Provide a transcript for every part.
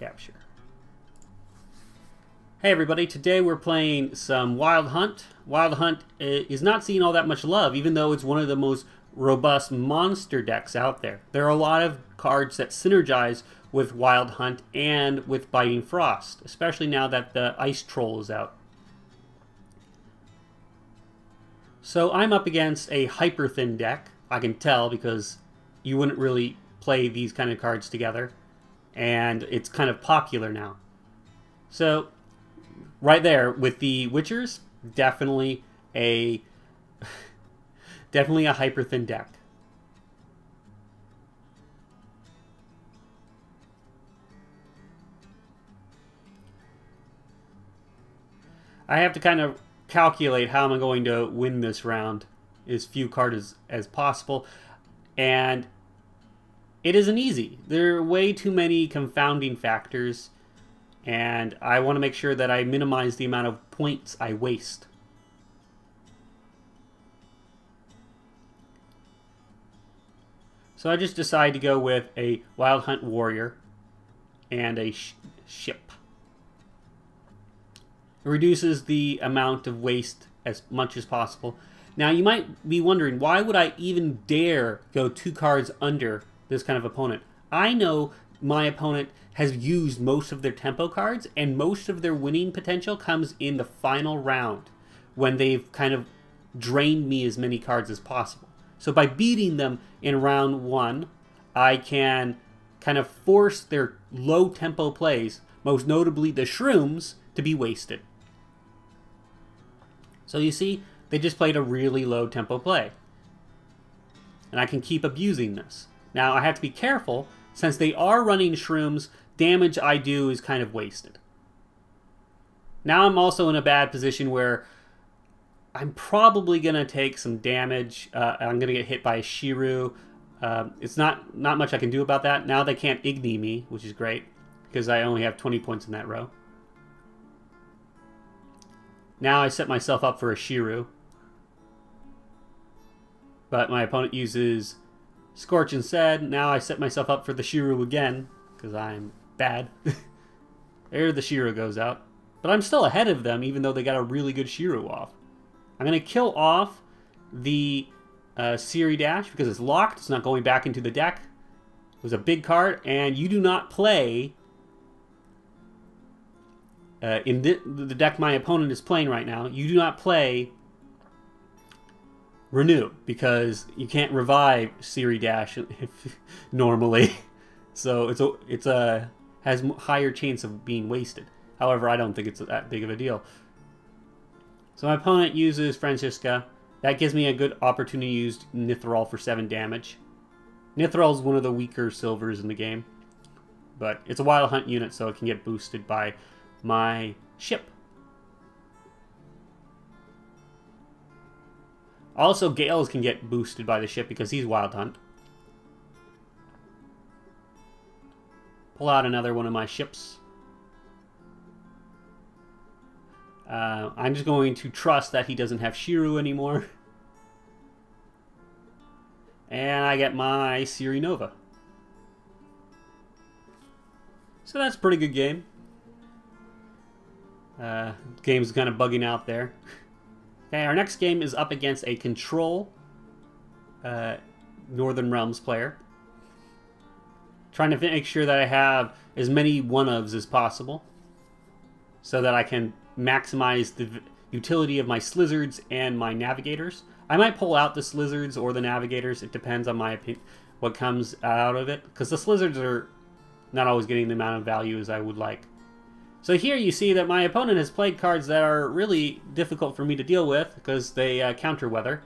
capture. Hey everybody, today we're playing some Wild Hunt. Wild Hunt uh, is not seeing all that much love, even though it's one of the most robust monster decks out there. There are a lot of cards that synergize with Wild Hunt and with Biting Frost, especially now that the Ice Troll is out. So I'm up against a hyper thin deck. I can tell because you wouldn't really play these kind of cards together. And it's kind of popular now. So right there with the Witchers, definitely a definitely a hyper thin deck. I have to kind of calculate how am I going to win this round as few cards as, as possible. And it isn't easy. There are way too many confounding factors and I want to make sure that I minimize the amount of points I waste. So I just decided to go with a Wild Hunt Warrior and a sh ship. It reduces the amount of waste as much as possible. Now you might be wondering, why would I even dare go two cards under this kind of opponent? I know my opponent has used most of their tempo cards, and most of their winning potential comes in the final round when they've kind of drained me as many cards as possible. So by beating them in round one, I can kind of force their low tempo plays, most notably the shrooms, to be wasted. So you see, they just played a really low tempo play. And I can keep abusing this. Now I have to be careful since they are running shrooms, damage I do is kind of wasted. Now I'm also in a bad position where I'm probably going to take some damage. Uh, I'm going to get hit by a Schirrú. Um, it's not, not much I can do about that. Now they can't Igni me, which is great, because I only have 20 points in that row. Now I set myself up for a Schirrú. But my opponent uses Scorch instead. Now I set myself up for the Schirrú again, because I'm bad. there the Schirrú goes out. But I'm still ahead of them, even though they got a really good Schirrú off. I'm going to kill off the uh, Ciri Dash, because it's locked. It's not going back into the deck. It was a big card, and you do not play... Uh, in the, the deck my opponent is playing right now, you do not play renew because you can't revive Ciri Dash normally. So it's a it's a has higher chance of being wasted. However, I don't think it's that big of a deal. So my opponent uses Franziska. That gives me a good opportunity to use Nithral for 7 damage. Nithral is one of the weaker silvers in the game. But it's a Wild Hunt unit, so it can get boosted by my ship. Also, Ge'els can get boosted by the ship because he's Wild Hunt. Pull out another one of my ships. Uh, I'm just going to trust that he doesn't have Schirrú anymore. And I get my Ciri Nova. So that's a pretty good game. Uh, game's kind of bugging out there. Okay, our next game is up against a control uh, Northern Realms player. Trying to make sure that I have as many one-ofs as possible so that I can maximize the utility of my Slizzards and my Navigators. I might pull out the Slizzards or the Navigators. It depends on my opinion, what comes out of it. Because the Slizzards are not always getting the amount of value as I would like. So here you see that my opponent has played cards that are really difficult for me to deal with because they uh, counter weather.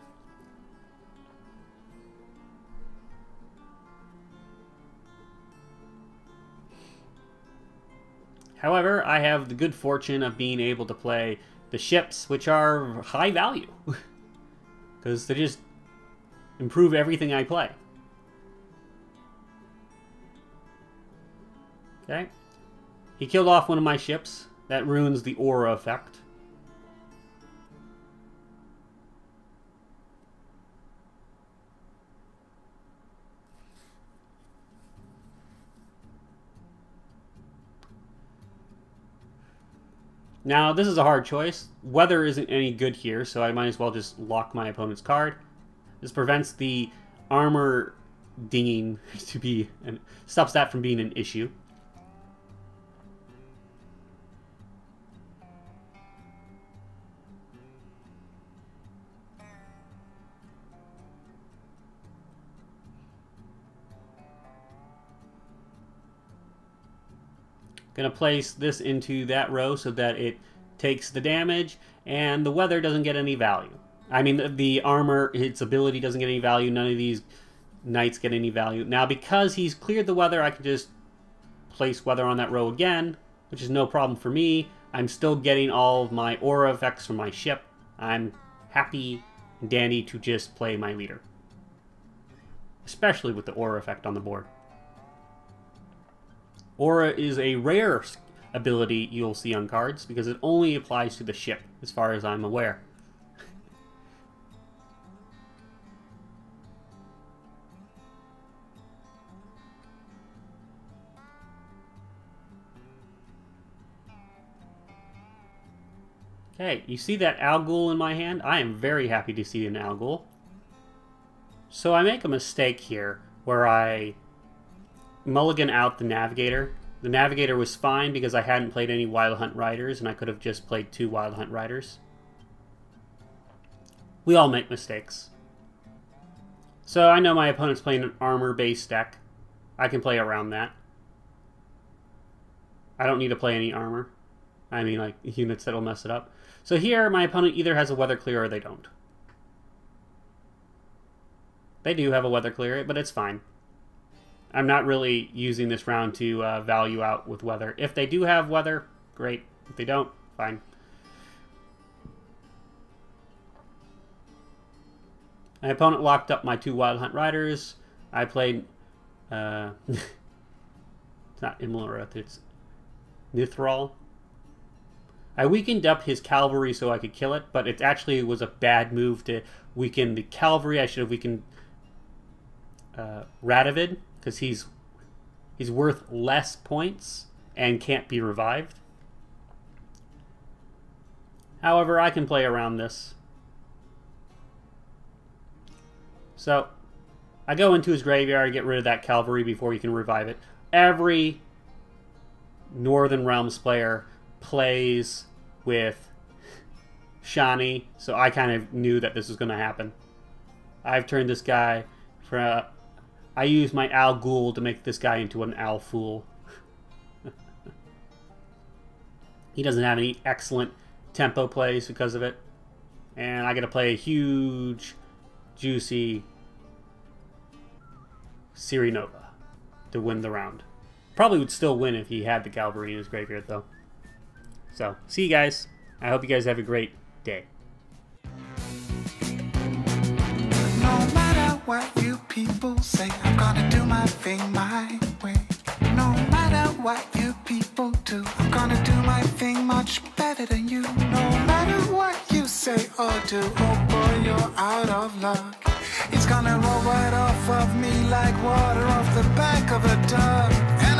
However, I have the good fortune of being able to play the ships, which are high value. Because they just improve everything I play. Okay. He killed off one of my ships. That ruins the aura effect. Now, this is a hard choice. Weather isn't any good here, so I might as well just lock my opponent's card. This prevents the armor dinging to be, and stops that from being an issue. Going to place this into that row so that it takes the damage and the weather doesn't get any value. I mean, the, the armor, its ability doesn't get any value. None of these knights get any value. Now, because he's cleared the weather, I can just place weather on that row again, which is no problem for me. I'm still getting all of my aura effects from my ship. I'm happy and dandy to just play my leader. Especially with the aura effect on the board. Aura is a rare ability you'll see on cards because it only applies to the ship, as far as I'm aware. Okay, you see that Al in my hand? I am very happy to see an Al So I make a mistake here where I mulligan out the Navigator. The Navigator was fine because I hadn't played any Wild Hunt Riders, and I could have just played two Wild Hunt Riders. We all make mistakes. So I know my opponent's playing an armor-based deck. I can play around that. I don't need to play any armor. I mean, like, units that'll mess it up. So here, my opponent either has a Weather Clear or they don't. They do have a Weather Clear, but it's fine. I'm not really using this round to uh, value out with weather. If they do have weather, great. If they don't, fine. My opponent locked up my two Wild Hunt Riders. I played... Uh, it's not Imlerith, it's Nithral. I weakened up his cavalry so I could kill it, but it actually was a bad move to weaken the cavalry. I should have weakened uh, Radovid because he's he's worth less points and can't be revived. However, I can play around this. So, I go into his graveyard, get rid of that cavalry before he can revive it. Every Northern Realms player plays with Shani, so I kind of knew that this was going to happen. I've turned this guy from I use my Alghoul to make this guy into an Al Fool. he doesn't have any excellent tempo plays because of it. And I get to play a huge, juicy Nova to win the round. Probably would still win if he had the cavalry in his graveyard, though. So, see you guys. I hope you guys have a great day. you people say. I'm gonna do my thing my way. No matter what you people do, I'm gonna do my thing much better than you. No matter what you say or do, oh boy, you're out of luck. It's gonna roll right off of me like water off the back of a duck.